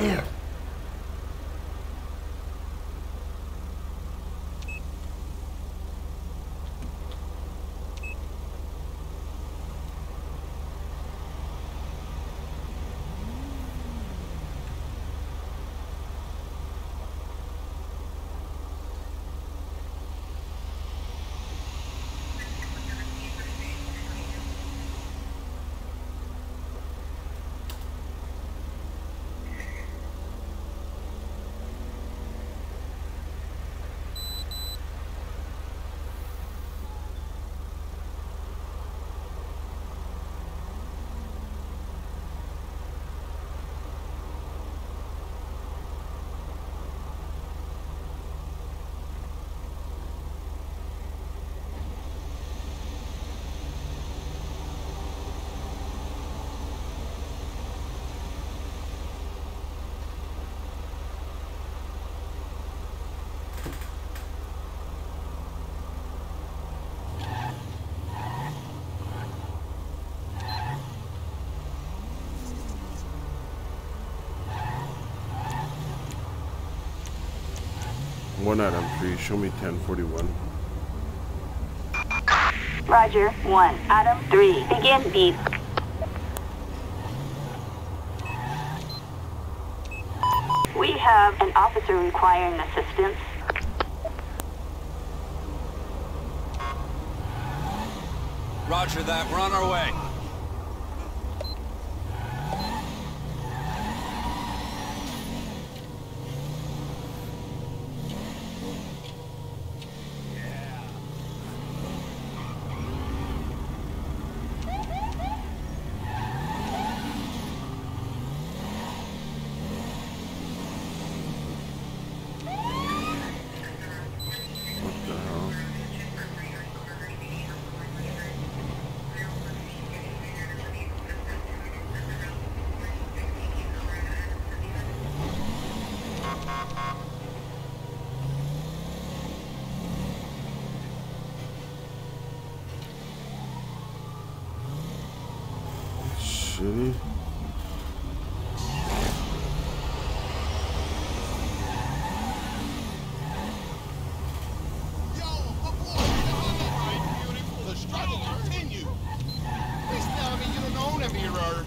Yeah. One Adam three. Show me 1041. Roger, one. Adam, three. Begin beep. We have an officer requiring assistance. Roger that. We're on our way. What the hell? Shitty. Yo, aboard! All right, beautiful. The struggle continues. Please tell me you don't own a mirror.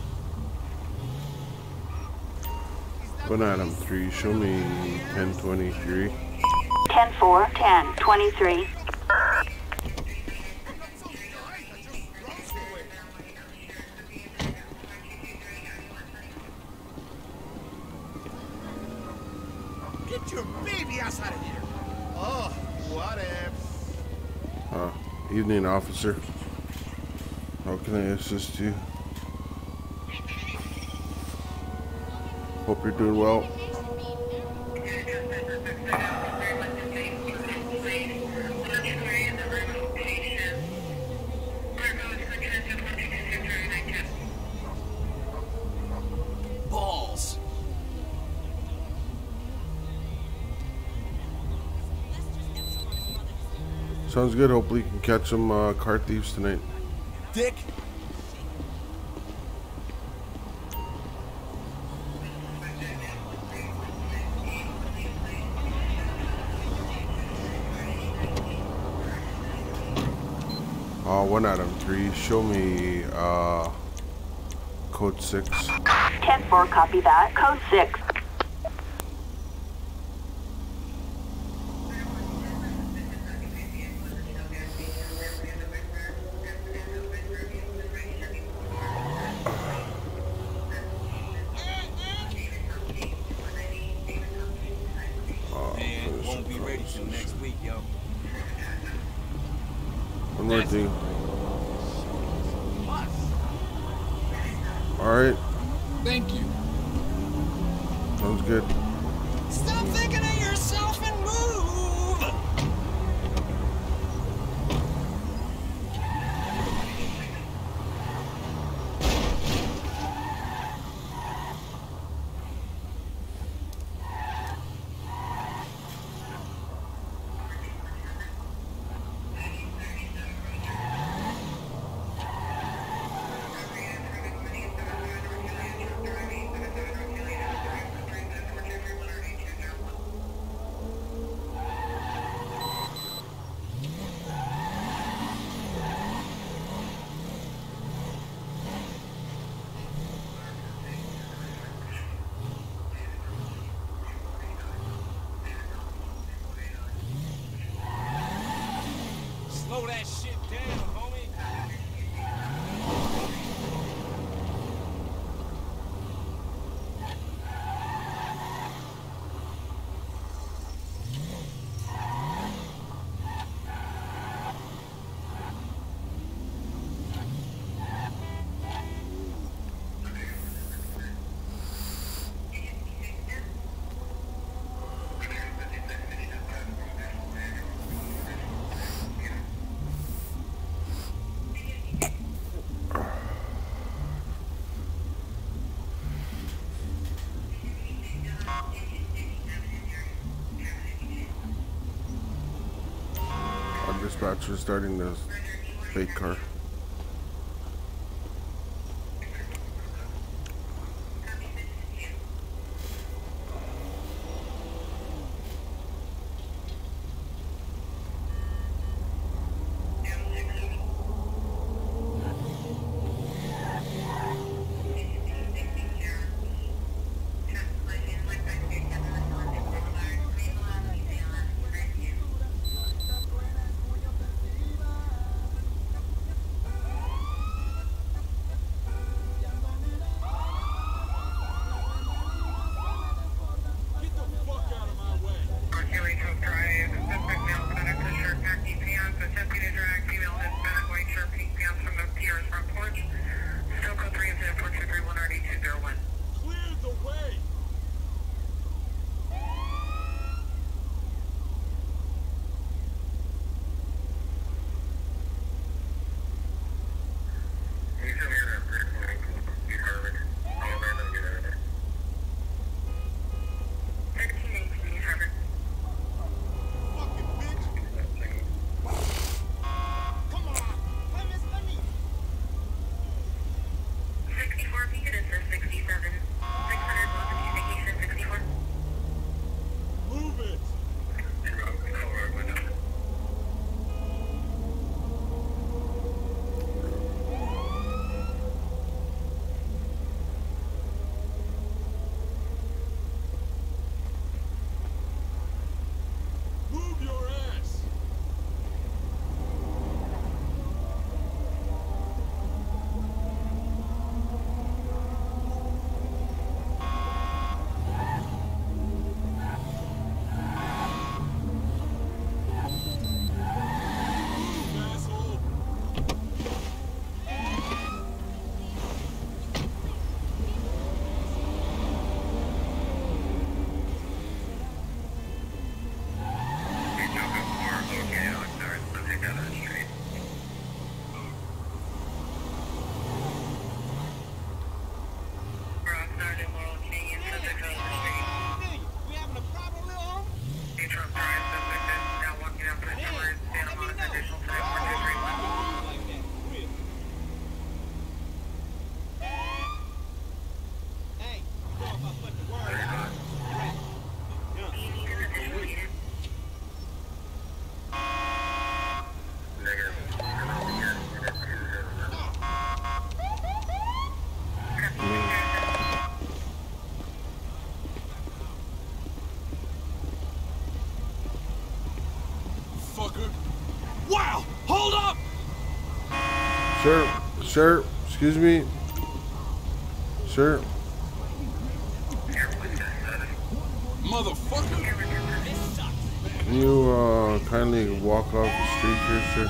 One Adam three. Show me 1023. 10 4, 10, 23. Get your baby ass out of here. Oh, what if? Uh, evening, officer. How can I assist you? Hope you're doing well. Balls. Sounds good. Hopefully, you can catch some uh, car thieves tonight. Dick. Uh, one Adam three. Show me uh, code six. 10 4, copy that. Code 6. Our dispatcher starting the fake car. Sir, excuse me. Sir, Motherfucker! can you uh, kindly walk off the street here, sir?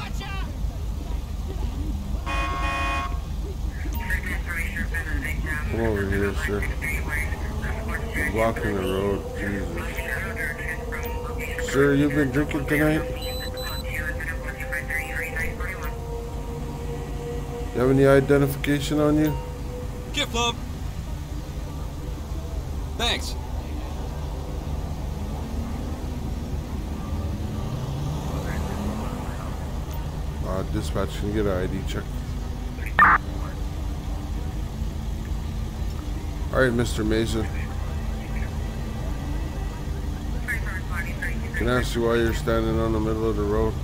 Come over here, sir. You're blocking the road, Jesus. Sir, you've been drinking tonight? You have any identification on you? Gift love! Thanks. Uh, dispatch, can you get an ID check? Alright, Mr. Mason. Can I ask you why you're standing on the middle of the road?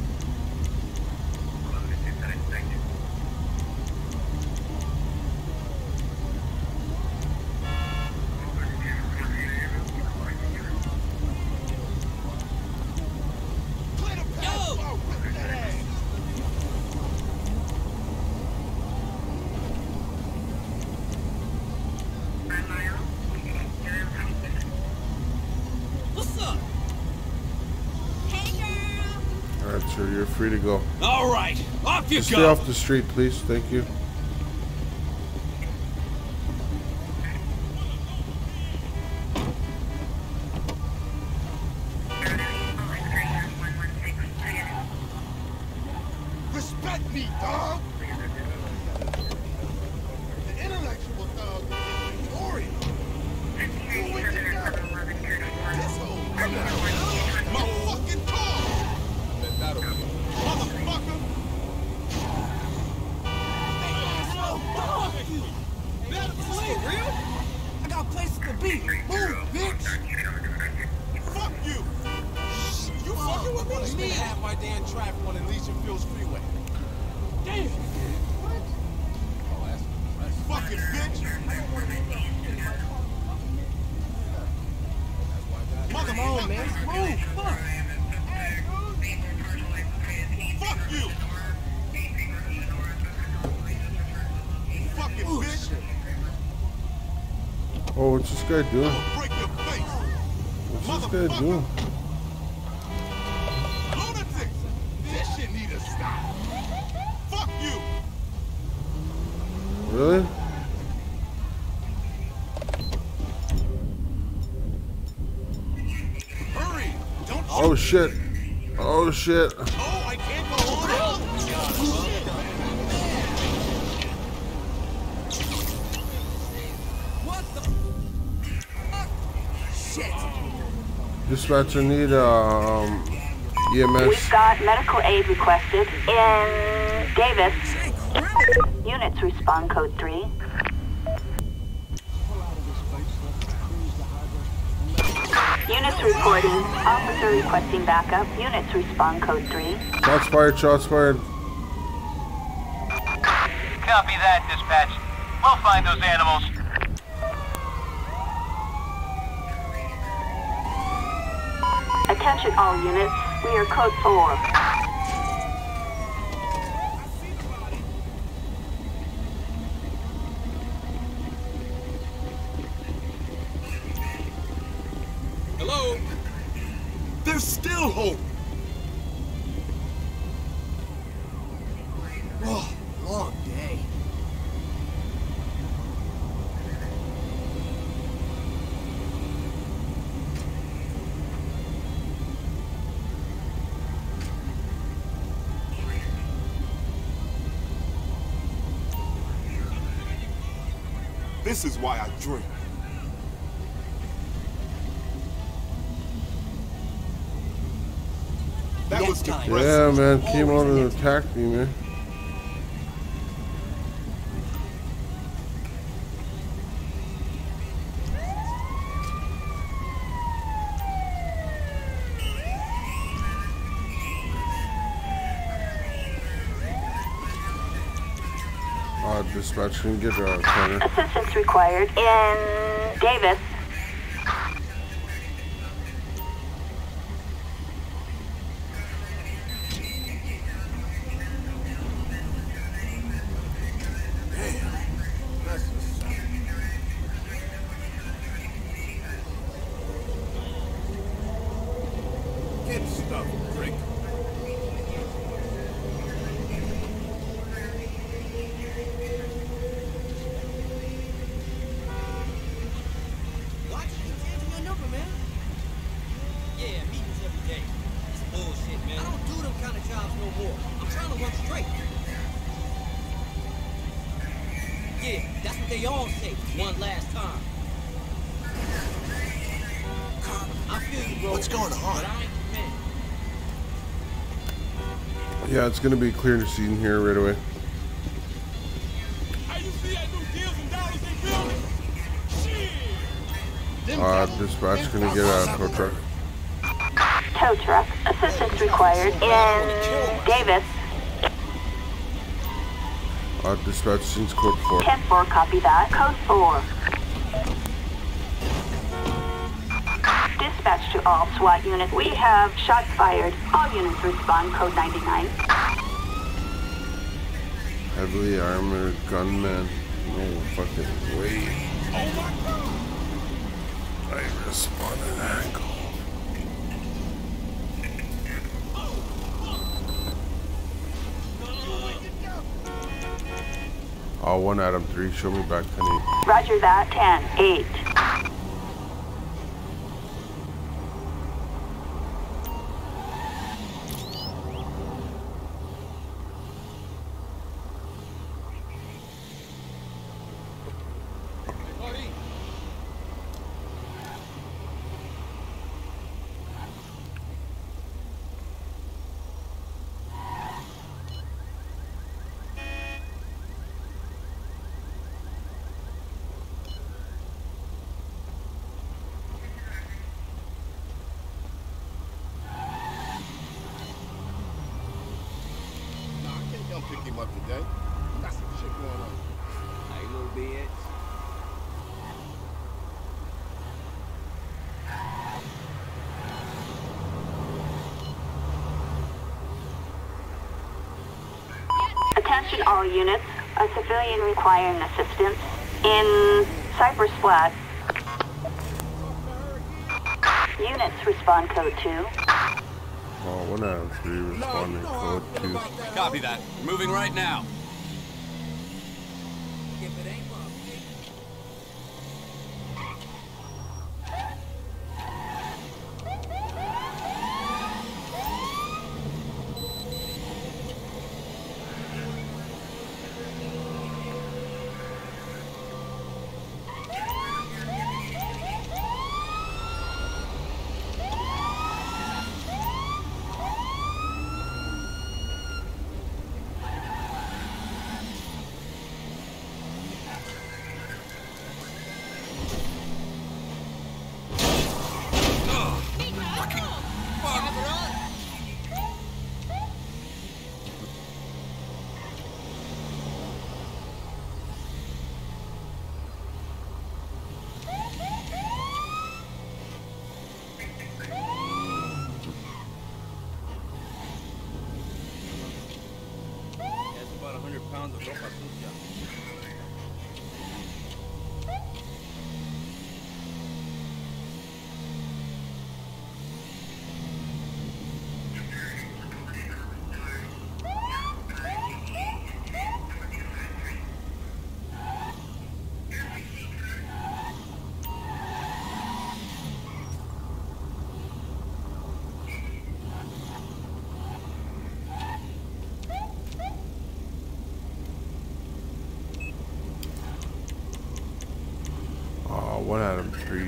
Clear the path. Oh, whip that ass. Dispatcher, you're free to go. All right, off you stay off the street, please. Thank you. What's this guy doing? I'll break your face! What's this guy doing? Lunatics! This shit need to stop! Fuck you! Really? Hurry! Don't Oh shit. Oh shit. Oh, Dispatcher need um EMS. We've got medical aid requested in Davis. Units respond code 3. Units reporting. Officer requesting backup. Units respond code 3. Shots fired, shots fired. Copy that, dispatch. We'll find those animals. Attention all units. We are code 4. This is why I drink. That Next was time. depressing. Yeah, man. Came on and attacked me, man. Uh, a corner. Assistance required in Davis. Yeah, it's gonna be clear to see in here right away. Hey, you see that new deals and dollars they building? Shit! Uh, dispatch gonna get a tow truck. Tow truck. Assistance required in Davis. Uh, dispatch since code 4. 10-4, copy that. Code 4. Dispatch to all SWAT units. We have shots fired. All units respond. Code 99. Heavily armored gunmen. No fucking way. Oh I respond an angle. Oh, one Adam 3, show me back, Kenny. Roger that, 10, 8. Attention all units. A civilian requiring assistance in Cypress Flat. Units respond code 2. Oh, one Adam three. Responding code two. Copy that. Moving right now.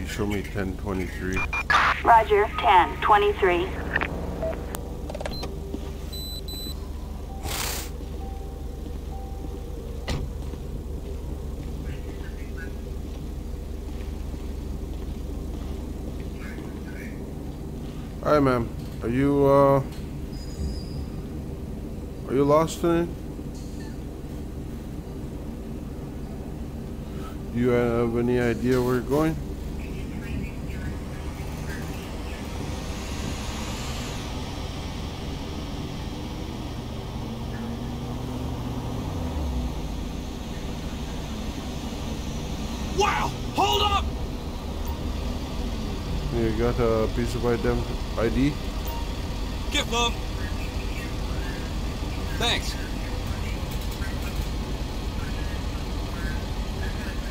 Three. Show me ten twenty three. Roger. 10 23. Hi, ma'am. Are you uh? Are you lost today? Do you have any idea where you're going? Wow! Hold up! You got a piece of idem- ID? Gift them. Thanks.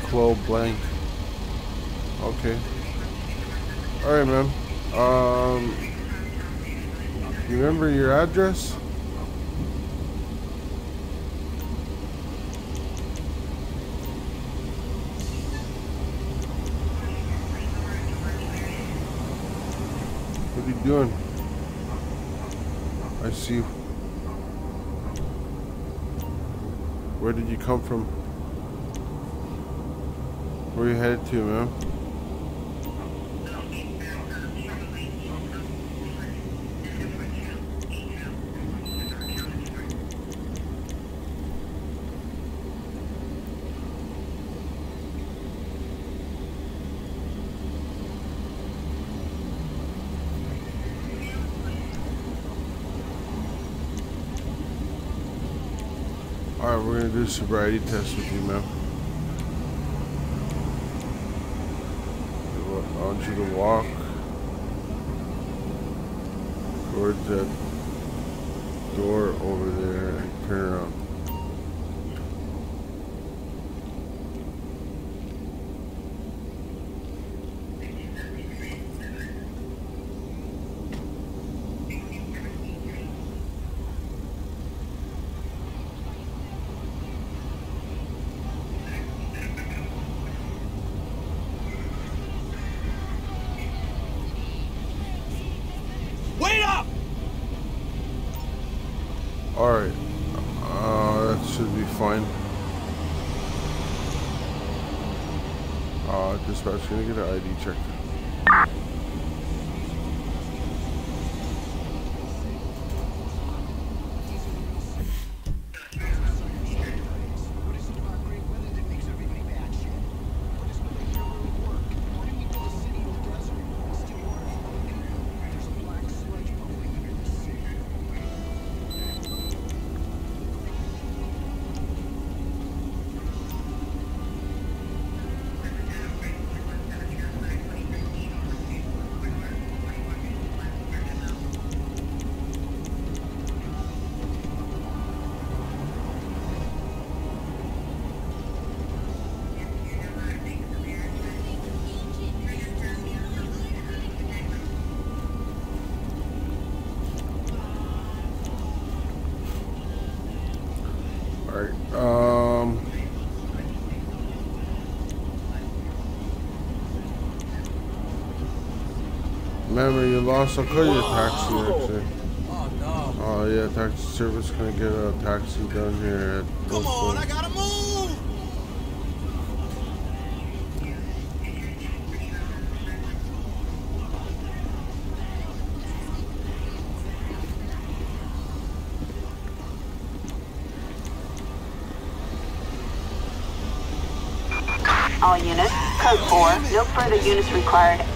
Chloe Blank. Okay. Alright, ma'am. Um, you remember your address? Doing? I see. Where did you come from? Where you headed to, man? Alright, we're gonna do a sobriety test with you, man. I want you to walk towards that door Dispatch, gonna get an ID check. Remember, you lost. I'll call you a taxi, oh. actually. Oh no. Oh, yeah, taxi service gonna get a taxi down here at... Come on, I gotta move! All units, code 4. No further units required.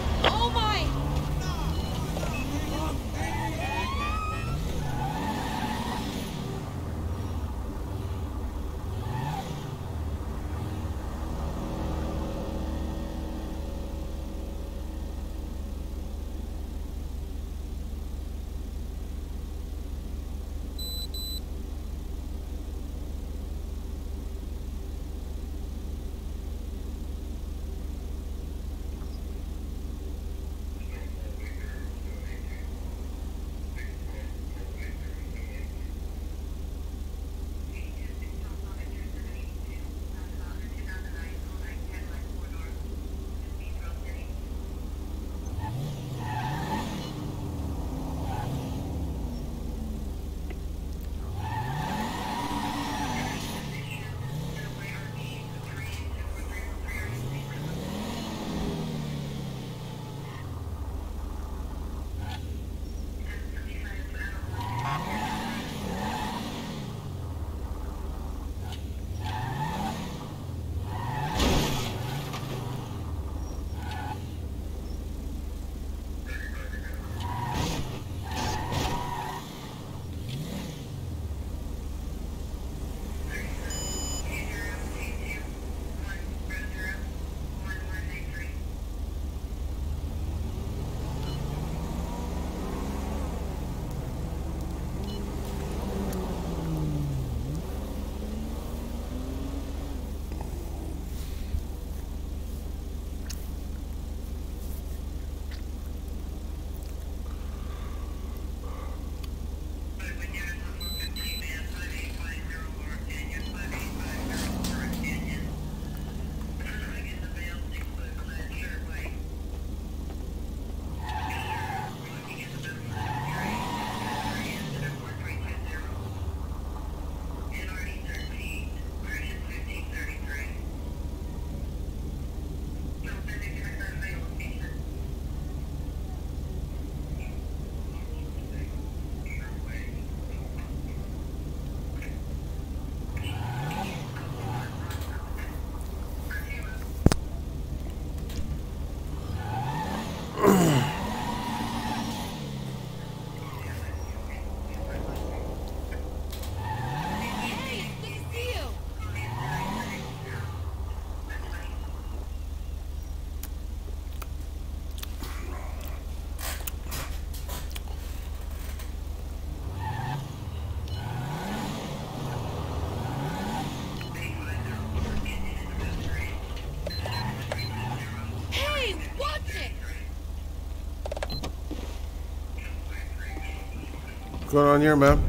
Going on here, man?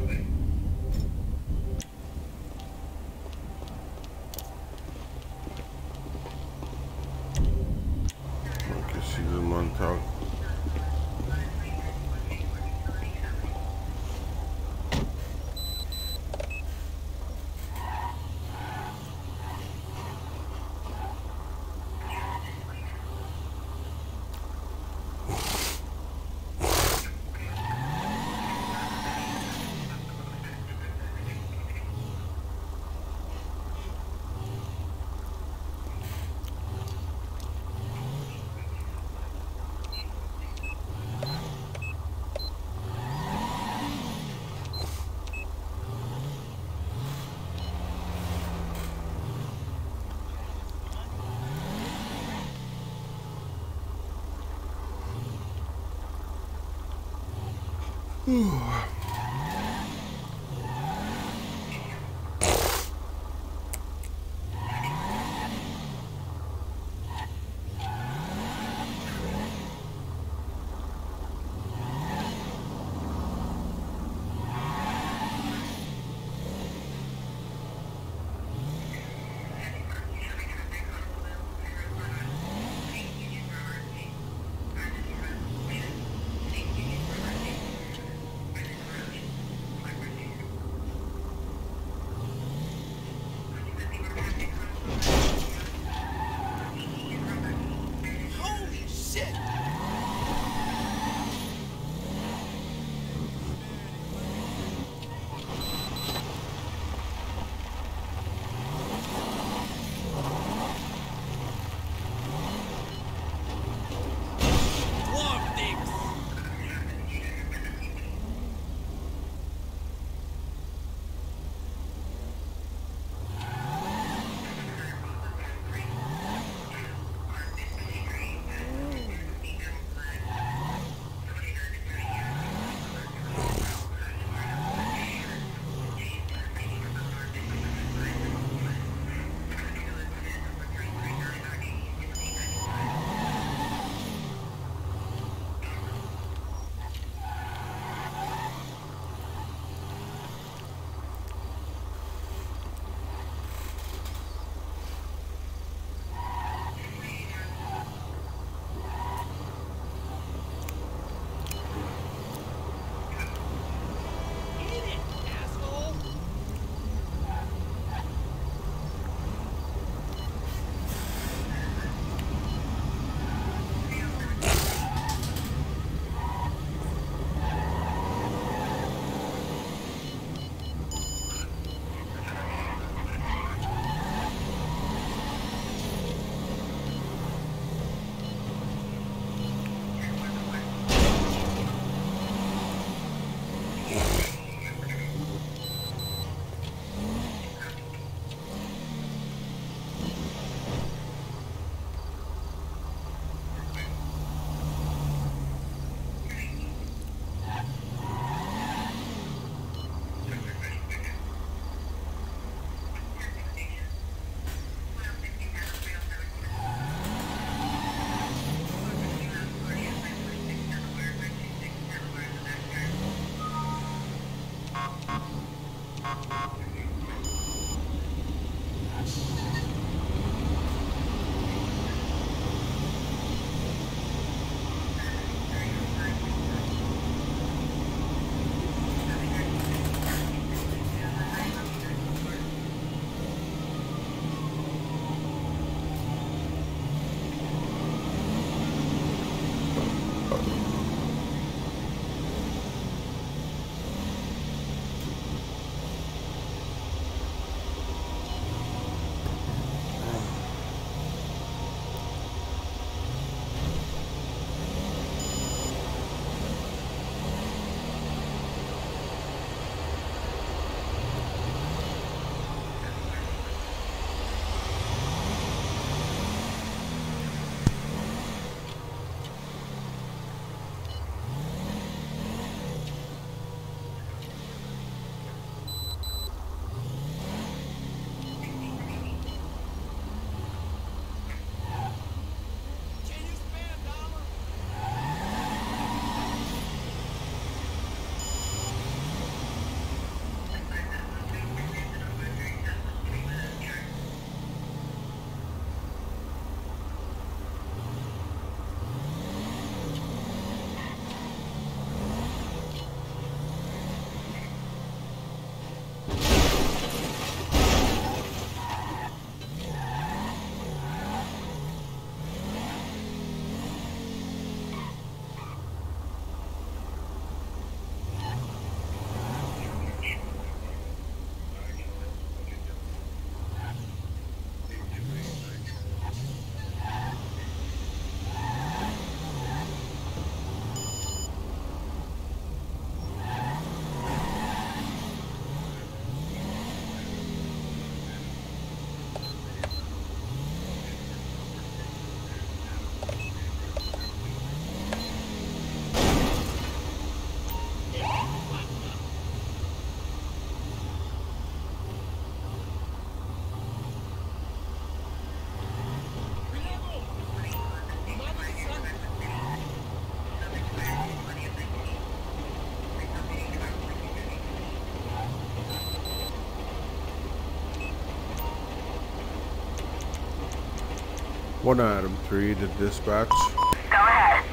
One Adam three to dispatch. Go ahead.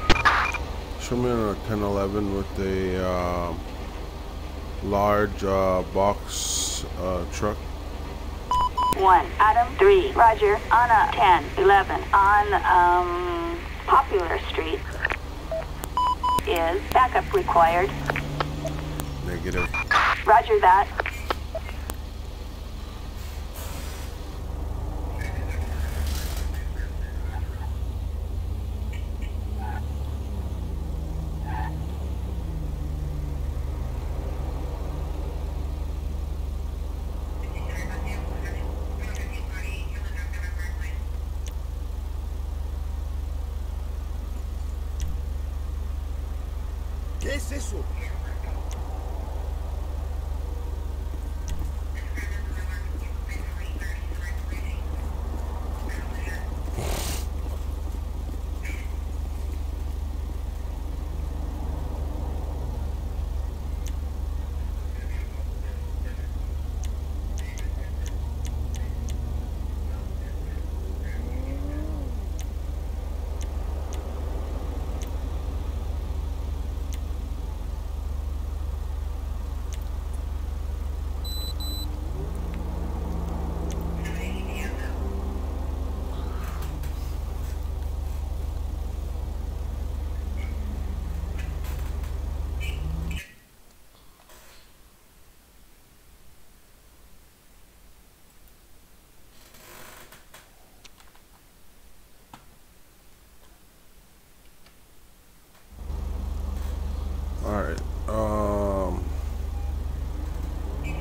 Show me on a 1011 with a um, large uh, box uh, truck. One, Adam, three, Roger, on a 10, 11, on, um, Popular Street. Is backup required? Negative. Roger that. Es eso?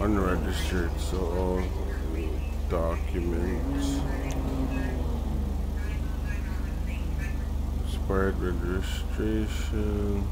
Unregistered, so all documents. Expired registration.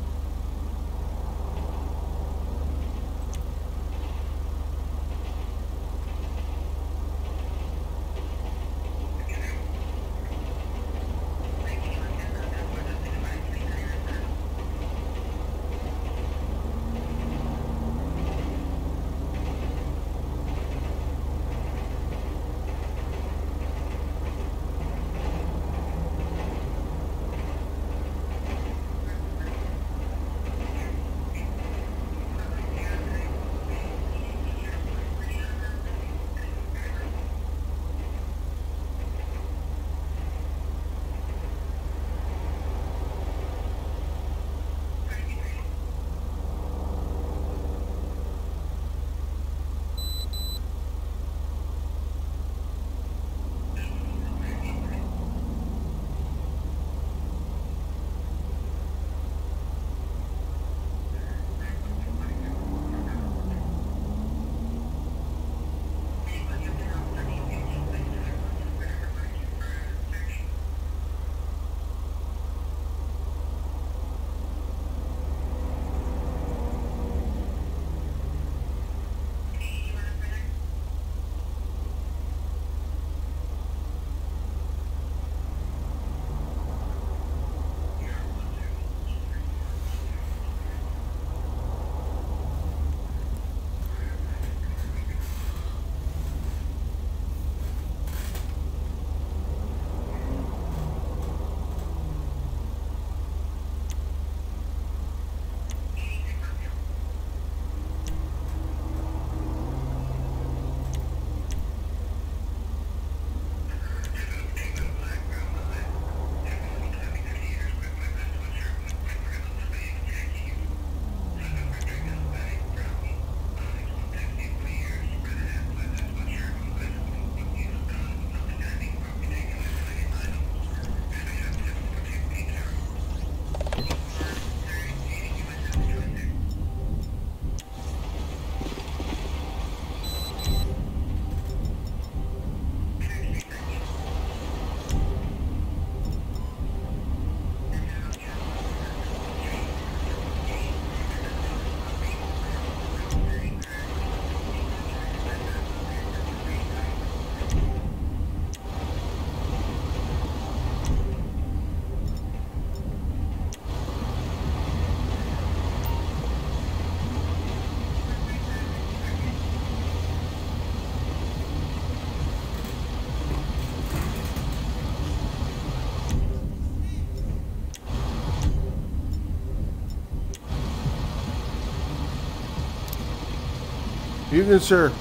Evening, sir.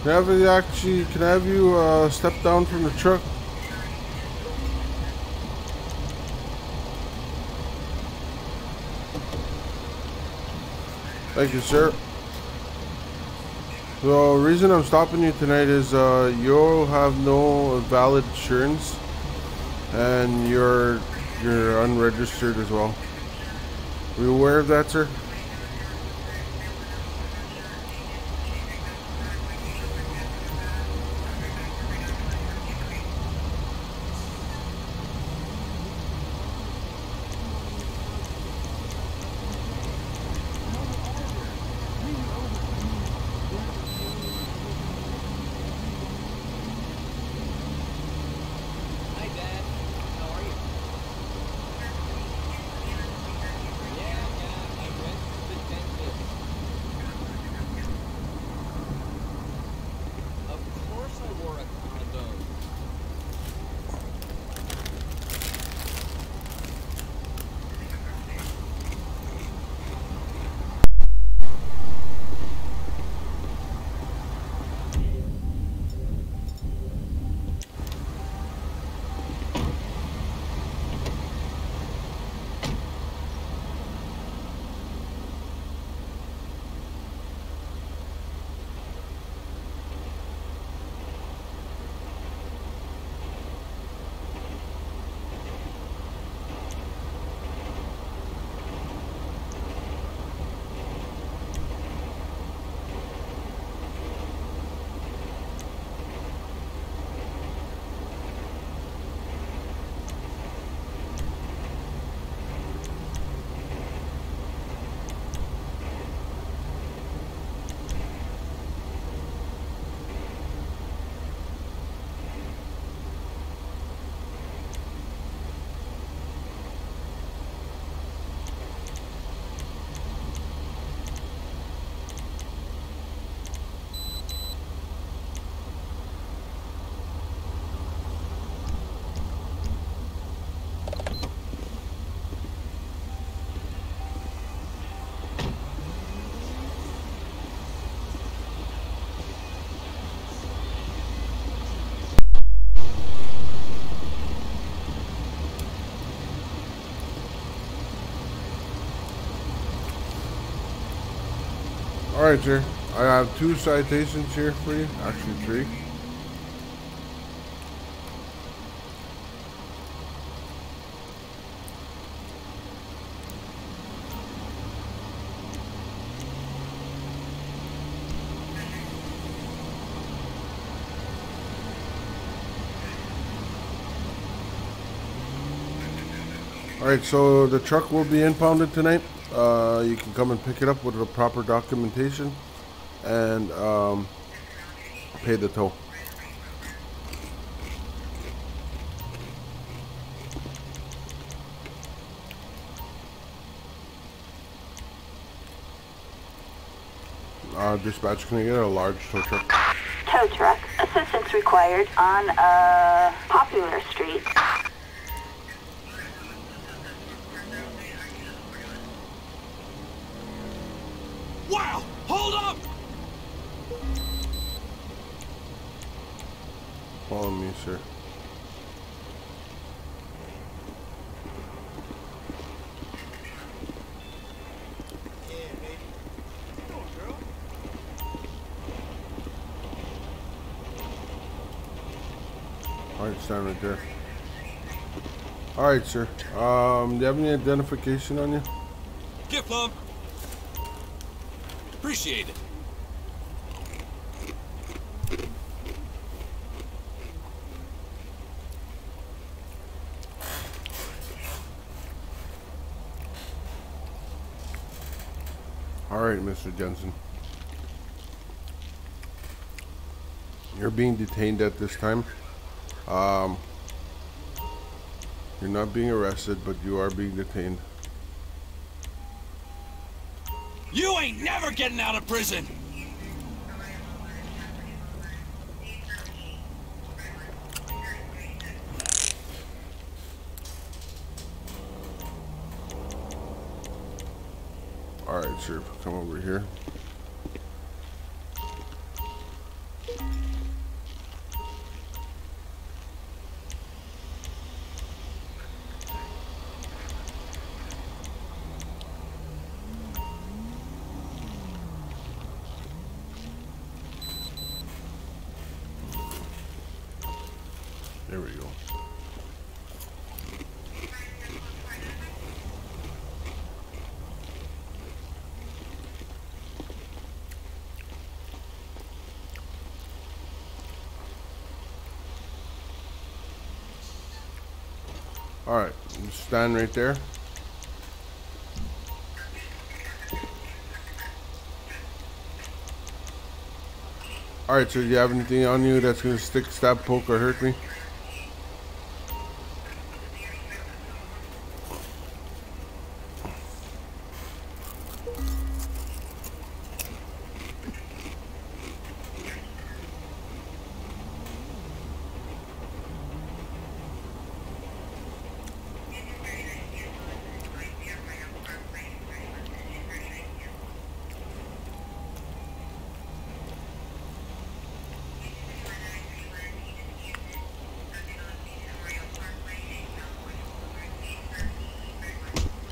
Can I have you actually? Can I have you uh, step down from the truck? Thank you, sir. The reason I'm stopping you tonight is uh, you'll have no valid insurance, and you're you're unregistered as well. Are you aware of that, sir? All right, sir. I have two citations here for you. Actually, three. All right, so the truck will be impounded tonight. Uh, you can come and pick it up with the proper documentation and um, pay the toll. Uh, dispatch, can I get a large tow truck? Tow truck. Assistance required on uh, Popular Street. Follow me, sir. All right, stand right there. All right, sir. Um, do you have any identification on you? Gift lump. Appreciate it. All right, Jensen. You're being detained at this time. Um, you're not being arrested, but you are being detained. You ain't never getting out of prison! Sir. Come over here. Alright, stand right there. Alright, so do you have anything on you that's gonna stick, stab, poke, or hurt me?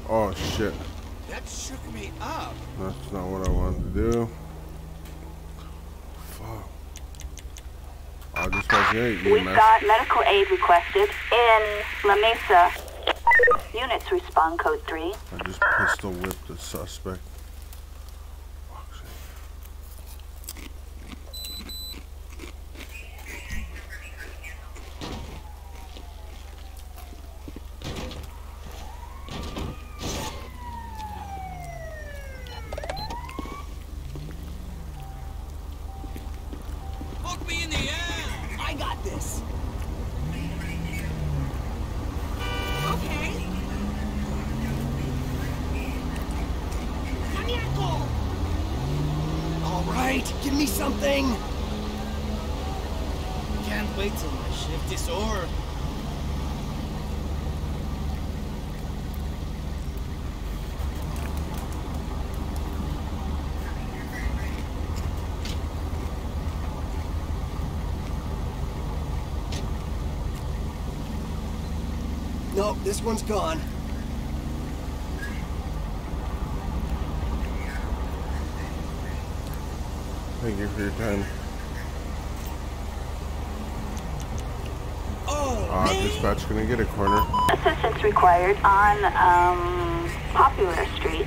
Oh shit, That shook me up. that's not what I wanted to do. Fuck. I'll just pass it, you We've mess. got medical aid requested in La Mesa. Units respond code 3. I just pistol whipped the suspect. Can't my shift is over. Nope, this one's gone. Thank you for your time. Man. dispatch, I get a coroner? Assistance required on um, Popular Street.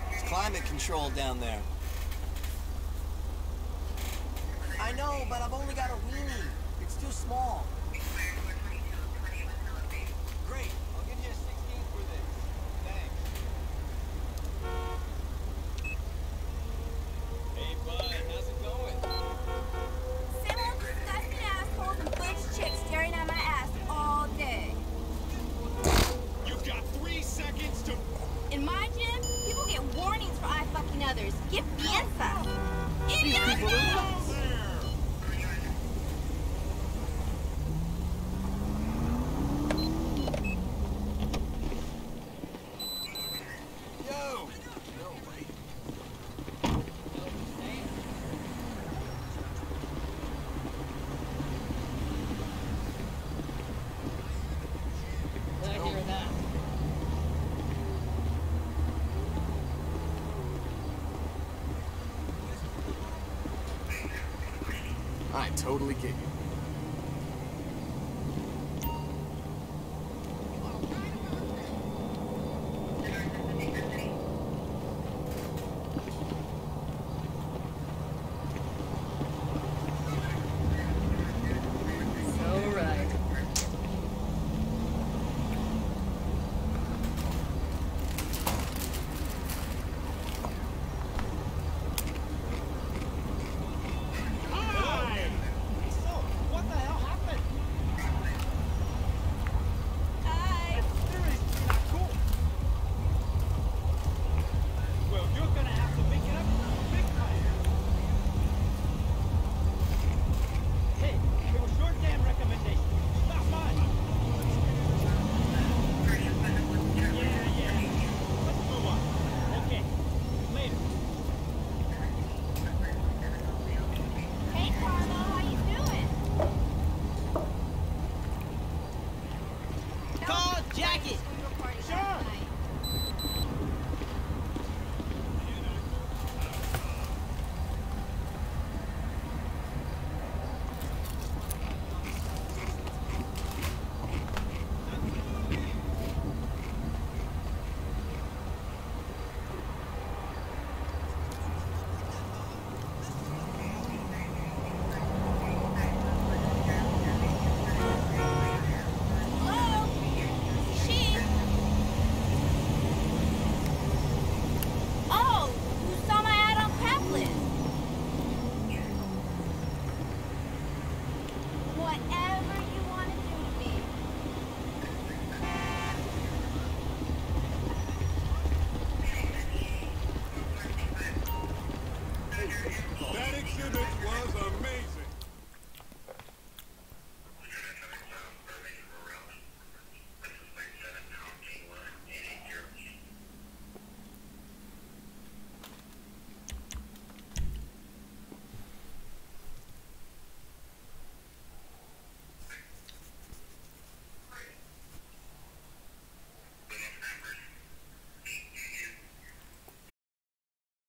climate control down there. totally get